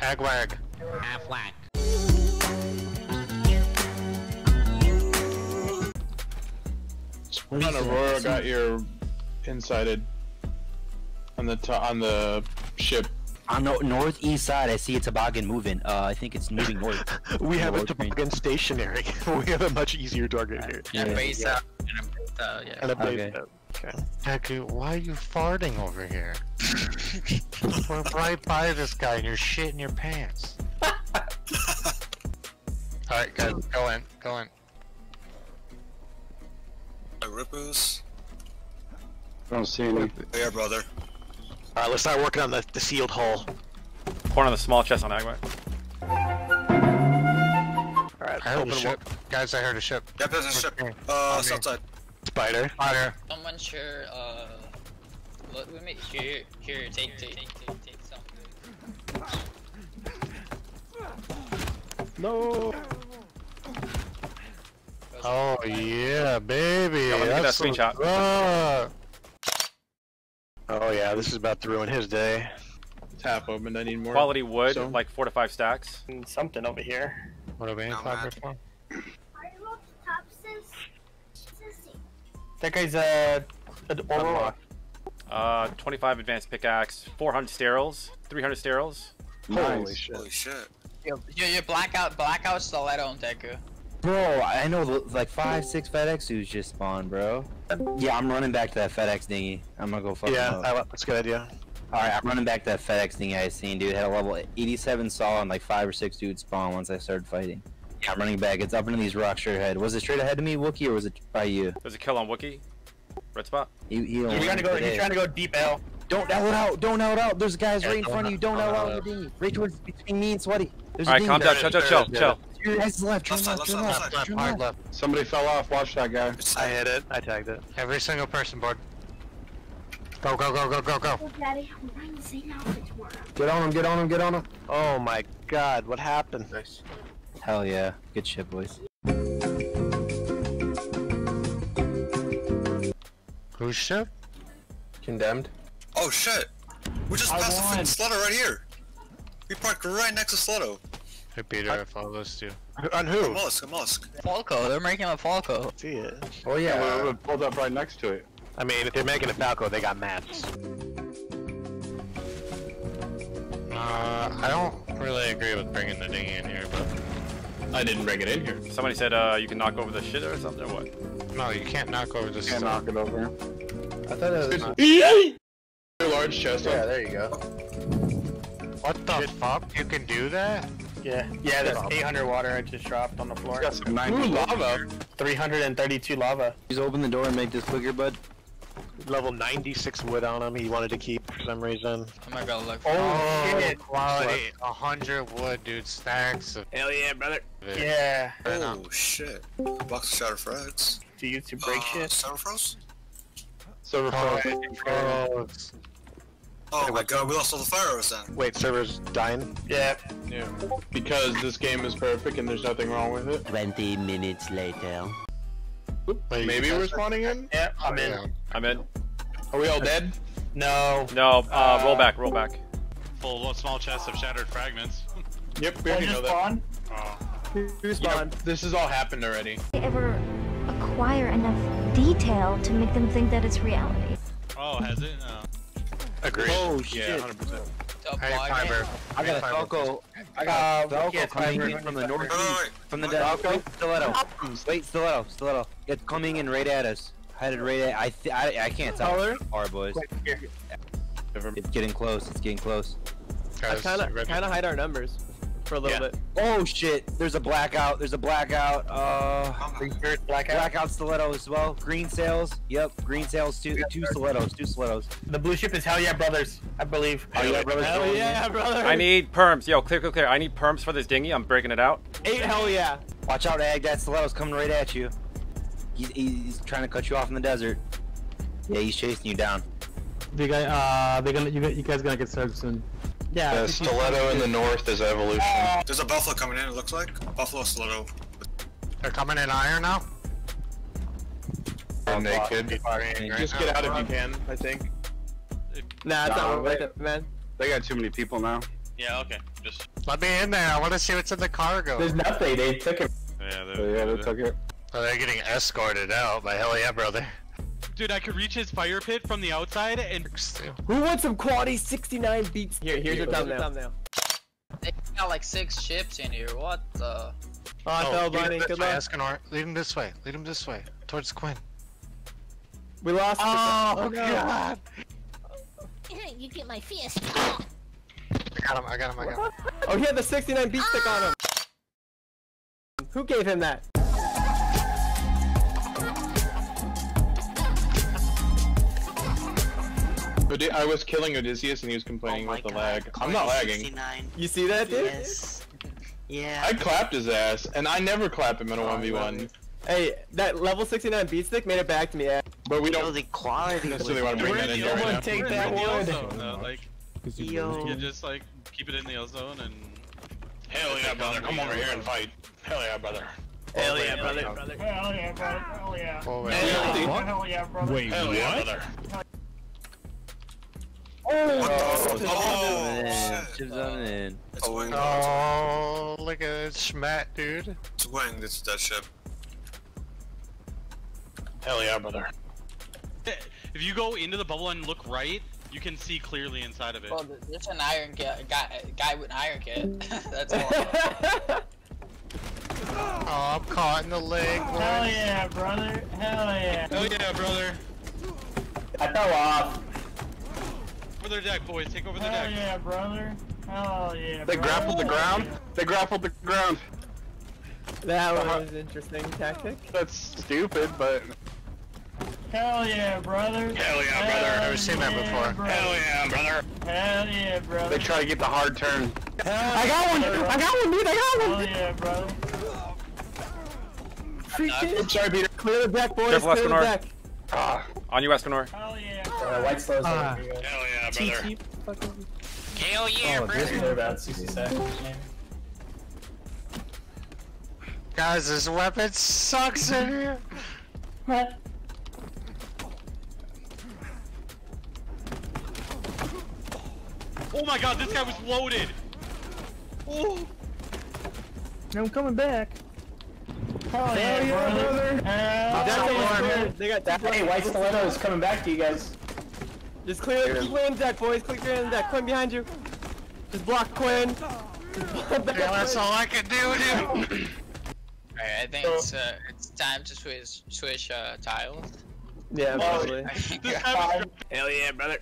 Agwag. Half whack. On Aurora got your insided on the to- on the ship. On the northeast side, I see a toboggan moving. Uh, I think it's moving north. We have a North train. toboggan stationary. we have a much easier target here. Yeah. And base out. And a base uh, out, uh, yeah. And a base Okay. out. Okay. Deku, why are you farting over here? We're right by this guy and you're shitting your pants. Alright guys, go in, go in. Rippers. I don't see any. Yeah, brother. Alright, let's start working on the, the sealed hull. Corner of the small chest on Agwag. Alright, I heard open a ship. Guys, I heard a ship. Yep, there's a ship. Uh, On south side. Spider. Fire. Someone sure, uh, look, we make sure, here, take, take, take, take, take some. No. Oh yeah, baby. Yeah, let me get that screenshot. up. Oh yeah, this is about to ruin his day. Tap opened. I need more. Quality wood, So- like four to five stacks. Something over here. What are we in No, five man. for? That guy's a uh, Aurora. Uh, 25 advanced pickaxe, 400 sterols, 300 sterols. Holy shit. Holy shit. Your, your blackout, blackout stiletto on Deku. Bro, I know like five, six FedEx dudes just spawned, bro. Yeah, I'm running back to that FedEx dinghy. I'm gonna go fuck Yeah, him I, up. that's a good idea. Alright, I'm running back to that FedEx dinghy I seen, dude. Had a level 87 saw and like five or six dudes spawn once I started fighting. Yeah, I'm running back. It's up into these rocks straight ahead. Was it straight ahead of me, Wookie, or was it by you? There's a kill on Wookie. Red spot. He, he He's trying to go. He's trying to go deep L. Don't L it out! Don't L it out! There's guys Yeah, right in front of you! Don't L- L don't out in L the dinghy! Right towards between me and Sweaty! There's a Alright, dinghy calm down. there. Chill, chill, chill, chill. Your guys left, turn Left side, left, left turn side, left, left Left, turn hard left. left. Somebody fell off. Watch that guy. I hit it. I tagged it. Every single person board. Go, go, go, go, go, go. Oh, Daddy, I'm wearing the same outfit tomorrow. Get on him. Get on him. Get on him. Oh my god, what happened? Hell yeah. Good shit, boys. Whose ship? Condemned. Oh shit. We just I passed the won. freaking Slutto right here. We parked right next to Slutto. Hey Peter, I follow this too. On A who? mollusk, a mollusk. Falco, they're making a Falco. See it. Oh yeah. we pulled up right next to it. I mean, if they're making a Falco, they got mats. Uh, I don't really agree with bringing the dinghy in here, but I didn't bring it in here. Somebody said uh, you can knock over the shit or something, or what? no, you can't knock over this Can't knock it over. I thought it was. Large chest. Yeah, there you go. What the fuck? You can do that? Yeah, yeah. That's 800 water I just dropped on the floor. Got some Ooh, lava. 332 lava. Just open the door and make this quicker, bud. Level 96 wood on him. He wanted to keep for some reason. I'm not gonna go look. Oh, shit. quality. A hundred wood, dude. Stacks of Hell yeah, brother. it. Yeah. Right now. Oh shit. Box of shattered frags. Do you to break uh, shit? Server froze? Server Oh, froze. it. Oh Hey, my god, we lost all the fire arrows then. Wait, server's dying? Yeah. Yeah. Because this game is perfect and there's nothing wrong with it. 20 minutes later. Wait, Maybe we're spawning in. Yeah, I'm in. Yeah. I'm in. Are we all dead? No. No, uh, roll back, roll back. Full small chest of shattered fragments. Yep. We already know that. Oh. Who spawned? this has all happened already. They ever acquire enough detail to make them think that it's reality. Oh, has it? No. Agreed. Oh Yeah, shit. 100%. Top Hey, Fiber. I got a Fiber. Falco. I got a Uh, Falco coming in from the Wait, wait, northeast. wait. From the What? dead. Wait, stiletto. Wait, stiletto, stiletto. It's coming in right at us. Headed right at. I th I, I can't tell. Color? Far boys. It's getting close. It's getting close. Guys, of hide our numbers for a little bit. Oh shit! There's a blackout. There's a blackout. Uh, Blackout. blackout stiletto as well. Green sails. Yep, green sails. Two, two stilettos. Two stilettos. The blue ship is Hell Yeah Brothers, I believe. Oh yeah, brother. Hell yeah, brother. I need perms. Yo, clear, clear, clear. I need perms for this dinghy. I'm breaking it out. Eight Hell Yeah. Watch out, Ag. That stiletto's coming right at you. He's, he's trying to cut you off in the desert. Yeah, he's chasing you down. You guys, uh, they're gonna, you, you guys gonna get served soon. Yeah. The stiletto in the north is evolution. There's a buffalo coming in, it looks like. Buffalo stiletto. They're coming in iron now. They're naked. Right Just get out if you can. I think. Nah, it's not worth it, man. They got too many people now. Yeah, okay. Just. Let me in there. I want to see what's in the cargo. There's nothing. They took it. Yeah, So yeah, they took it. Oh, they're getting escorted out. But hell yeah, brother. Dude, I could reach his fire pit from the outside and. Who wants some quality 69 beats? Here, here's your thumbnail. They got like six ships in here. What the? Oh, I Oh, fell, lead him Good way, luck. Escanor. Lead him this way. Lead him this way. Towards Quinn. We lost. Oh, oh the- no. God. you get my fist. I got him. I got him. I got him. Oh, he had the 69 beat stick on him. Who gave him that? Odi- I was killing Odysseus and he was complaining about the lag. I'm not lagging. You see that, dude? Yes. Yeah. I clapped his ass, and I never clap him in a Oh, 1v1. Hey, that level 69 beat stick made it back to me. eh? But we don't the quality. necessarily want to bring that in in here right now. take We're that in the wood. ozone, though, Like, Yo. you just like keep it in the ozone and. Hell yeah, brother. Come over here and fight. Hell yeah, brother. Hell yeah, brother. Hell yeah, brother. Hell yeah. Forward. Hell yeah, brother. Wait, Hell yeah, brother. Oh, Oh, shit. Chips on in. It's wing. Oh, look at that schmat, dude. It's wing. It's that ship. Hell yeah, brother. If you go into the bubble and look right, you can see clearly inside of it. Well, there's an iron guy, guy, guy with an iron kit. That's all. Oh, I'm caught in the leg. Hell yeah, brother. Hell yeah. Hell yeah, brother. I fell off. Over their deck, boys. Take over the Hell deck. yeah, brother. Hell yeah. They brother. grappled the ground. They grappled the ground. That was an interesting tactic. That's stupid, but Hell yeah, brother. hell yeah, Hell brother. Never seen that before. brother. Hell yeah, brother. Hell yeah, brother. They try to get the hard turn. I got one! I got one, dude! I got Hell one! yeah, brother. Freaking Sorry, Peter. clear the deck, boys! Careful, clear the deck! Ah, On you, Escanor. Hell yeah. Uh, white slows Ah. hell yeah, brother. Hell yeah, oh, brother. about 60 seconds. Guys, this weapon sucks in here. Oh my god, this guy was loaded. Oh. I'm coming back. Hell yeah, brother. Hell That's yeah, the brother. one. They got that. Hey, white stiletto is coming back to you guys. Just clear, keep clearing the deck, boys. Keep clearing the deck. Quinn behind you. Just block Quinn. Just block Yeah, that's all I can do, dude. Alright, I think it's uh, it's time to switch switch uh, tiles. Yeah, probably. This guy was Hell yeah, brother.